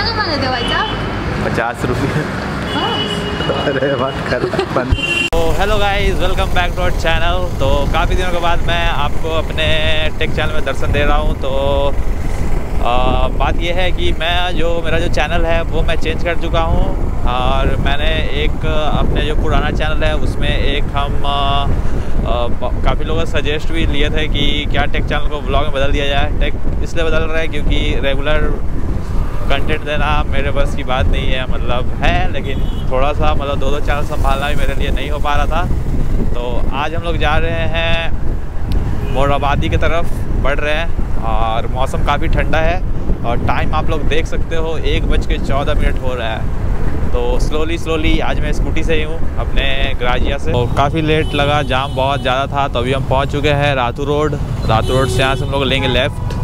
कितना कमाने थे भाई साहब पचास रुपये। अरे बात कर तो hello guys welcome back to our channel तो काफ़ी दिनों के बाद मैं आपको अपने टेक चैनल में दर्शन दे रहा हूँ। तो आ, बात यह है कि मैं जो मेरा जो चैनल है वो मैं चेंज कर चुका हूँ। और मैंने एक अपने जो पुराना चैनल है उसमें एक हम काफ़ी लोगों से सजेस्ट भी लिए थे कि क्या टेक चैनल को ब्लॉग में बदल दिया जाए। टेक इसलिए बदल रहा है क्योंकि रेगुलर कंटेंट देना मेरे बस की बात नहीं है मतलब है, लेकिन थोड़ा सा मतलब दो दो चैनल संभालना भी मेरे लिए नहीं हो पा रहा था। तो आज हम लोग जा रहे हैं मोराबादी की तरफ़, बढ़ रहे हैं, और मौसम काफ़ी ठंडा है, और टाइम आप लोग देख सकते हो, एक बज के चौदह मिनट हो रहा है। तो स्लोली स्लोली आज मैं स्कूटी से ही हूँ, अपने ग्राजिया से। तो काफ़ी लेट लगा, जाम बहुत ज़्यादा था तो अभी हम पहुँच चुके हैं रातू रोड। रातू रोड से यहाँ से हम लोग लेंगे लेफ़्ट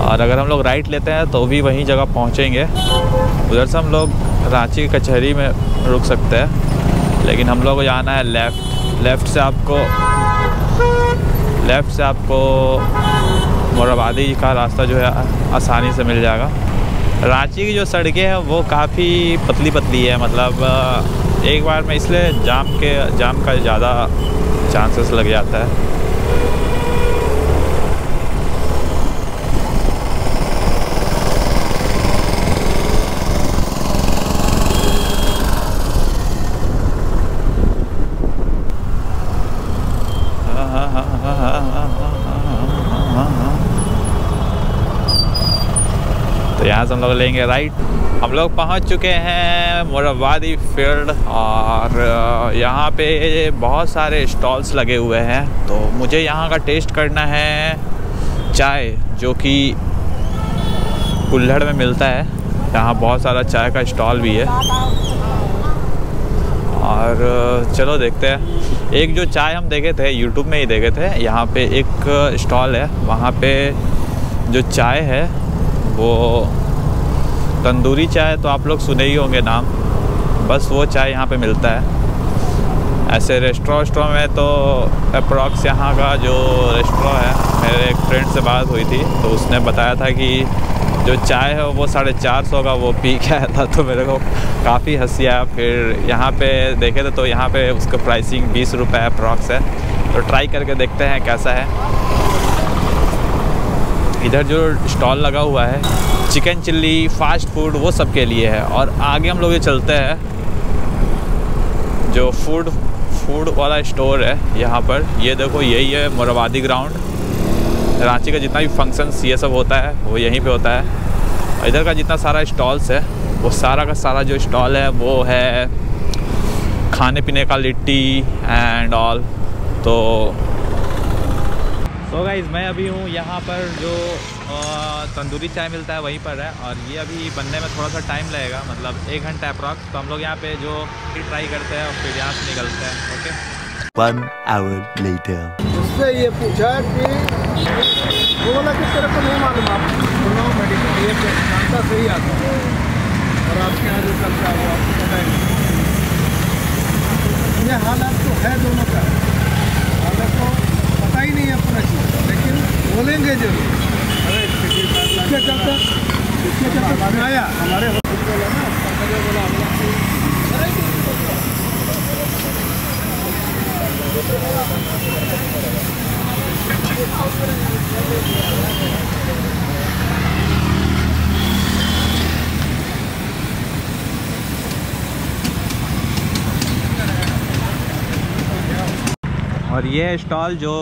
और अगर हम लोग राइट लेते हैं तो भी वहीं जगह पहुँचेंगे। उधर से हम लोग रांची कचहरी में रुक सकते हैं। लेकिन हम लोग को जाना है लेफ़्ट लेफ़्ट से आपको लेफ़्ट से आपको मोराबादी का रास्ता जो है, आसानी से मिल जाएगा। रांची की जो सड़कें हैं, वो काफ़ी पतली पतली है। मतलब एक बार में इसलिए जाम के, जाम का ज़्यादा चांसेस लग जाता है तो यहाँ से हम लोग लेंगे राइट। हम लोग पहुँच चुके हैं मोराबादी फ़ील्ड और यहाँ पे बहुत सारे स्टॉल्स लगे हुए हैं। तो मुझे यहाँ का टेस्ट करना है चाय, जो कि कुल्हड़ में मिलता है। यहाँ बहुत सारा चाय का स्टॉल भी है। और चलो देखते हैं। एक जो चाय हम देखे थे यूट्यूब में ही देखे थे, यहाँ पे एक स्टॉल है। वहाँ पे जो चाय है, वो तंदूरी चाय तो आप लोग सुने ही होंगे नाम। बस वो चाय यहाँ पे मिलता है। ऐसे रेस्टोरेंट वेस्टों में तो अप्रॉक्स यहाँ का जो रेस्टोरेंट है, मेरे एक फ्रेंड से बात हुई थी तो उसने बताया था कि जो चाय है वो साढ़े चार सौ का वो पी के आया था तो मेरे को काफ़ी हँसी आया। फिर यहाँ पे देखे थे तो यहाँ पे उसका प्राइसिंग बीस रुपये अप्रॉक्स है। तो ट्राई करके देखते हैं कैसा है। इधर जो स्टॉल लगा हुआ है चिकन चिल्ली, फास्ट फ़ूड, वो सब के लिए है। और आगे हम लोग ये चलते हैं, जो फ़ूड फ़ूड वाला स्टोर है, यहाँ पर। ये देखो, यही है मोराबादी ग्राउंड रांची का जितना भी फ़ंक्शंस ये सब होता है, वो यहीं पे होता है। इधर का जितना सारा स्टॉल्स है, वो सारा का सारा जो स्टॉल है, वो है खाने पीने का लिट्टी एंड ऑल तो तो गाइज़ मैं अभी हूँ यहाँ पर जो तंदूरी चाय मिलता है वहीं पर है और ये अभी बनने में थोड़ा सा टाइम लगेगा मतलब एक घंटा अप्रॉक्स तो हम लोग यहाँ पे जो ट्राई करते हैं और फिर यहाँ से निकलते हैं ओके One hour later. उससे ये पूछा कि वो बोला कि तेरे को नहीं मालूम आप सुनो मेडिकल ये जानता सही आता है। और आपके यहाँ जो चलता है वो आपको पता ही नहीं। ये हालात तो है दोनों को। पता ही नहीं है पूरा चीज़। लेकिन बोलेंगे ज़रूर। इसके चलते चलते आया हमारे हॉस्पिटल है ना पंकज बोला हमला और ये स्टॉल जो,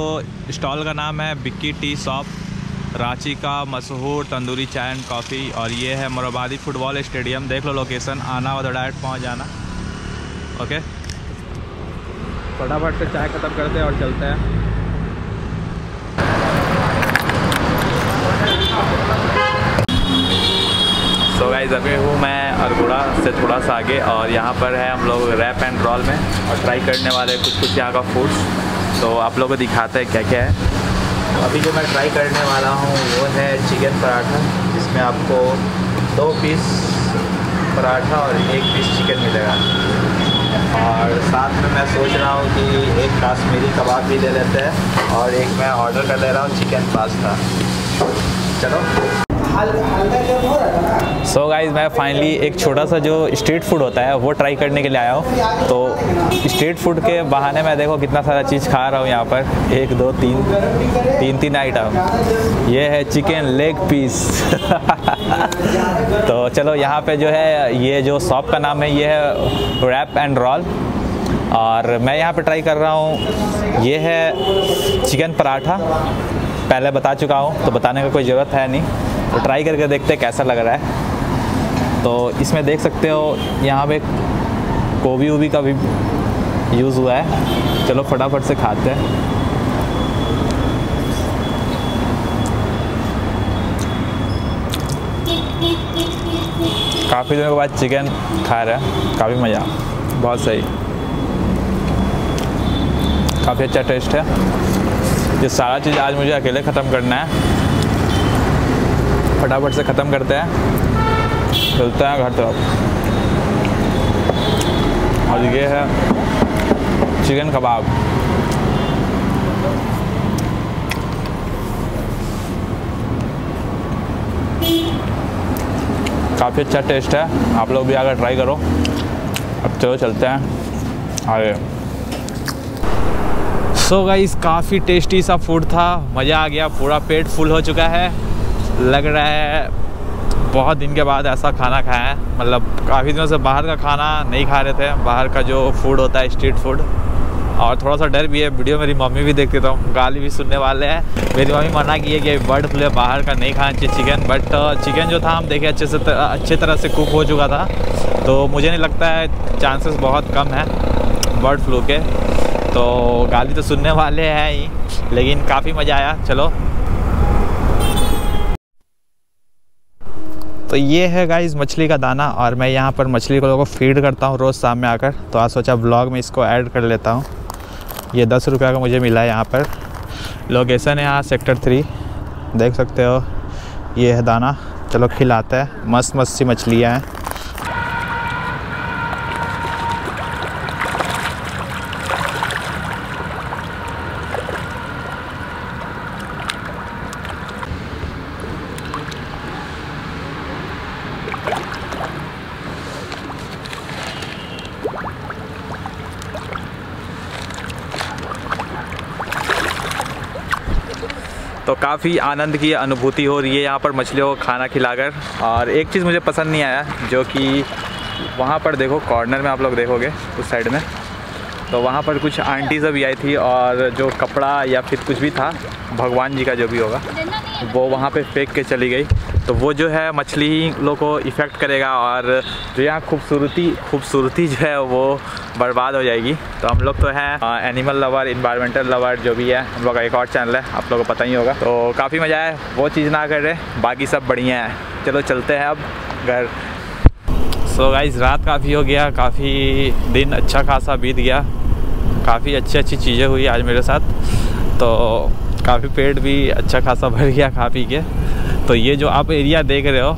स्टॉल का नाम है बिक्की टी शॉप, रांची का मशहूर तंदूरी चाय एंड कॉफ़ी और ये है मोराबादी फुटबॉल स्टेडियम। देख लो लोकेशन, आना तो डायरेक्ट पहुँच जाना। ओके? फटाफट से चाय ख़त्म करते हैं और चलते हैं। सो गाइज़ अभी हूँ मैं अरगुड़ा से थोड़ा सा आगे और यहाँ पर है हम लोग रैप एंड रॉल में और ट्राई करने वाले कुछ कुछ यहाँ का फूड्स तो आप लोगों को दिखाते हैं क्या क्या है। अभी जो मैं ट्राई करने वाला हूँ, वो है चिकन पराठा, जिसमें आपको दो पीस पराठा और एक पीस चिकन मिलेगा। और साथ में मैं सोच रहा हूँ कि एक काश्मीरी कबाब भी ले लेते हैं और एक मैं ऑर्डर कर ले रहा हूँ चिकन पास्ता चलो। सो so गाइज़ मैं फाइनली एक छोटा सा जो स्ट्रीट फ़ूड होता है, वो ट्राई करने के लिए आया हूँ। तो स्ट्रीट फ़ूड के बहाने मैं देखो कितना सारा चीज़ खा रहा हूँ यहाँ पर। एक, दो, तीन तीन तीन आइटम ये है चिकन लेग पीस तो चलो यहाँ पे जो है, ये जो शॉप का नाम है, ये है रैप एंड रॉल और मैं यहाँ पे ट्राई कर रहा हूँ। ये है चिकन पराठा। पहले बता चुका हूँ तो बताने का कोई ज़रूरत है नहीं। तो ट्राई करके देखते हैं कैसा लग रहा है। तो इसमें देख सकते हो, यहाँ पे गोभी वोभी का भी यूज़ हुआ है। चलो फटाफट से खाते हैं। काफ़ी दिनों के बाद चिकन खा रहे हैं। काफ़ी मज़ा, बहुत सही। काफ़ी अच्छा टेस्ट है। ये सारा चीज़ आज मुझे अकेले ख़त्म करना है। फटाफट से ख़त्म करते हैं। चलते हैं घर तरफ़ और ये है चिकन कबाब। काफ़ी अच्छा टेस्ट है। आप लोग भी आकर ट्राई करो। अब चलो चलते हैं आगे। सो गाइस काफ़ी टेस्टी सा फ़ूड था। मज़ा आ गया। पूरा पेट फुल हो चुका है। लग रहा है बहुत दिन के बाद ऐसा खाना खाया है। मतलब काफ़ी दिनों से बाहर का खाना नहीं खा रहे थे। बाहर का जो फ़ूड होता है स्ट्रीट फ़ूड और थोड़ा सा डर भी है। वीडियो मेरी मम्मी भी देखती तो गाली भी सुनने वाले हैं। मेरी मम्मी मना की है कि बर्ड फ्लू है बाहर का नहीं खाना चाहिए चिकन बट चिकन जो था, हम देखे अच्छे से, अच्छे तरह से कुक हो चुका था। तो मुझे नहीं लगता है चांसेस बहुत कम है बर्ड फ्लू के। तो गाली तो सुनने वाले हैं ही, लेकिन काफ़ी मज़ा आया। चलो तो ये है गाइज़ मछली का दाना और मैं यहाँ पर मछली को लोगों को फ़ीड करता हूँ रोज़ शाम में आकर। तो आज सोचा ब्लॉग में इसको ऐड कर लेता हूँ। ये दस रुपये का मुझे मिला है यहाँ पर। लोकेशन है यहाँ सेक्टर थ्री देख सकते हो, ये है दाना। चलो खिलाते हैं। मस्त मस्त सी मछलियाँ हैं। तो काफ़ी आनंद की अनुभूति हो रही है यहाँ पर मछलियों को खाना खिलाकर। और एक चीज़ मुझे पसंद नहीं आया, जो कि वहाँ पर देखो कॉर्नर में आप लोग देखोगे, उस साइड में। तो वहाँ पर कुछ आंटीज अभी आई थी, और जो कपड़ा या फिर कुछ भी था, भगवान जी का जो भी होगा, वो वहाँ पे फेंक के चली गई। तो वो जो है मछली लोग को इफ़ेक्ट करेगा और जो यहाँ खूबसूरती खूबसूरती जो है वो बर्बाद हो जाएगी। तो हम लोग तो हैं एनिमल लवर इन्वायरमेंटल लवर जो भी है, हम लोग का एक और चैनल है, आप लोगों को पता ही होगा। तो काफ़ी मज़ा है वो चीज़ ना कर रहे, बाकी सब बढ़िया है। चलो चलते हैं अब घर। सो so गाइज़ रात काफ़ी हो गया, काफ़ी दिन अच्छा खासा बीत गया। काफ़ी अच्छी अच्छी चीज़ें हुई आज मेरे साथ। तो काफ़ी पेट भी अच्छा खासा भर गया, खा पी के। तो ये जो आप एरिया देख रहे हो,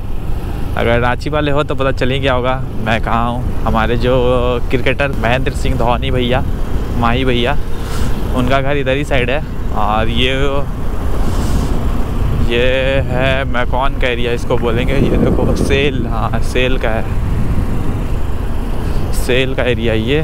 अगर रांची वाले हो तो पता चल गया होगा मैं कहाँ हूँ। हमारे जो क्रिकेटर महेंद्र सिंह धोनी भैया, माही भैया, उनका घर इधर ही साइड है। और ये ये है मैं कौन का एरिया इसको बोलेंगे? ये देखो, सेल हाँ सेल का है। सेल का एरिया ये।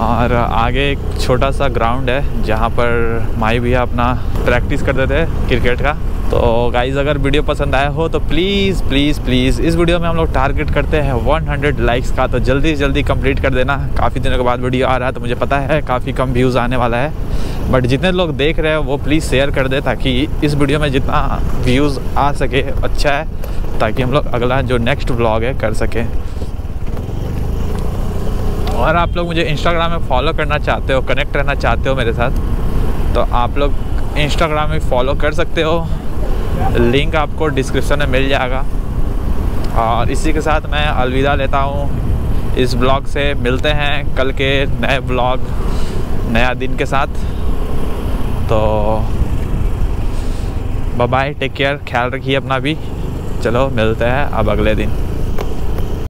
और आगे एक छोटा सा ग्राउंड है, जहाँ पर माई भैया अपना प्रैक्टिस करते थे क्रिकेट का। तो गाइज़ अगर वीडियो पसंद आया हो तो प्लीज़ प्लीज़ प्लीज़ इस वीडियो में हम लोग टारगेट करते हैं 100 लाइक्स का। तो जल्दी से जल्दी कंप्लीट कर देना। काफ़ी दिनों के बाद वीडियो आ रहा है तो मुझे पता है, काफ़ी कम व्यूज़ आने वाला है। बट जितने लोग देख रहे हैं, वो प्लीज़ शेयर कर दे, ताकि इस वीडियो में जितना व्यूज़ आ सके अच्छा है, ताकि हम लोग अगला जो नेक्स्ट ब्लॉग है, कर सकें। और आप लोग मुझे इंस्टाग्राम में फॉलो करना चाहते हो कनेक्ट रहना चाहते हो मेरे साथ तो आप लोग इंस्टाग्राम में फॉलो कर सकते हो। लिंक आपको डिस्क्रिप्शन में मिल जाएगा। और इसी के साथ मैं अलविदा लेता हूँ। इस ब्लॉग से मिलते हैं कल के नए ब्लॉग नया दिन के साथ। तो बाय टेक केयर ख्याल रखिए अपना भी। चलो, मिलते हैं अब अगले दिन।